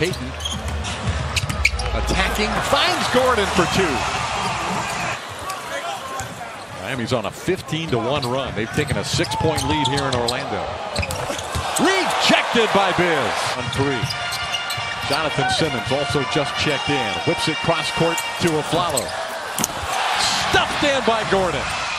Payton attacking, finds Gordon for two. Miami's on a 15 to 1 run. They've taken a six point lead here in Orlando. Rejected by Biz on three. Jonathan Simmons also just checked in. Whips it cross court to a Afflalo. Stuffed in by Gordon.